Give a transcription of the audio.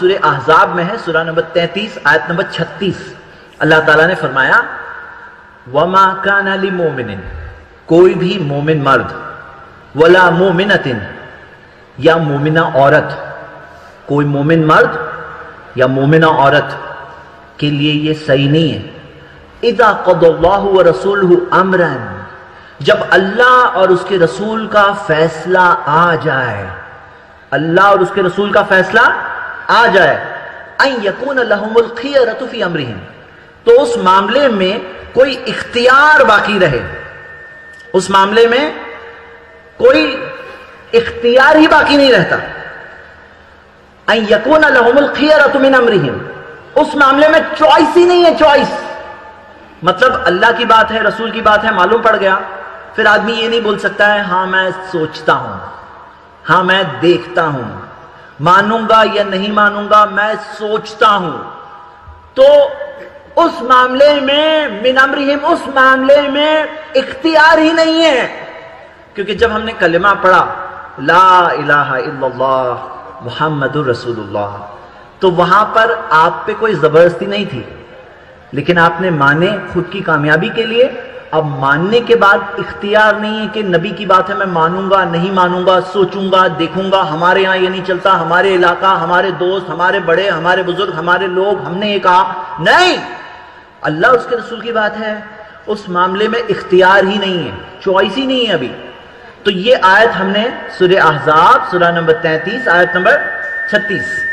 سورہ احزاب میں ہے، سورہ نمبر تینتیس، آیت نمبر چھتیس۔ اللہ تعالیٰ نے فرمایا، وما کان لمومن کوئی بھی مومن مرد، ولا مومنت یا مومنہ عورت۔ کوئی مومن مرد یا مومنہ عورت، کے لیے یہ صحیح نہیں ہے۔ اذا قضى اللہ ورسولہ امرا جب اللہ اور اس کے رسول کا فیصلہ آ جائے، اللہ اور اس کے رسول کا فیصلہ آ جائے۔ ان یکون لهم الخیرۃ فی امرہم تو اس معاملے میں کوئی اختیار باقی رہے۔ اس معاملے میں کوئی اختیار ہی باقی نہیں رہتا۔ ان یکون لهم الخیرۃ من امرہم اس معاملے میں چوائس ہی نہیں ہے، چوائس۔ مطلب اللہ کی بات ہے، رسول کی بات ہے، معلوم پڑ گیا۔ پھر آدمی یہ نہیں بول سکتا ہے ہاں میں سوچتا ہوں ہاں میں دیکھتا ہوں۔ مانوں گا یا نہیں مانوں گا، میں سوچتا ہوں۔ تو اس معاملے میں، من امرہم، اس معاملے میں اختیار ہی نہیں ہے۔ کیونکہ جب ہم نے کلمہ پڑھا، لا الہ الا اللہ، محمد الرسول اللہ، تو وہاں پر آپ پہ کوئی زبردستی نہیں تھی۔ لیکن آپ نے مانے خود کی کامیابی کے لیے۔ اب ماننے کے بعد اختیار نہیں ہے کہ نبی کی بات ہے میں مانوں گا، نہیں مانوں گا، سوچوں گا، دیکھوں گا، ہمارے یہاں یہ نہیں چلتا، ہمارے علاقہ، ہمارے دوست، ہمارے بڑے، ہمارے بزرگ، ہمارے لوگ، ہم نے یہ کہا، نہیں! اللہ اس کے رسول کی بات ہے، اس معاملے میں اختیار ہی نہیں ہے، چوائس ہی نہیں ہے ابھی۔ تو یہ آیت ہم نے سورہ احزاب، سورہ نمبر تینتیس، آیت نمبر چھتیس۔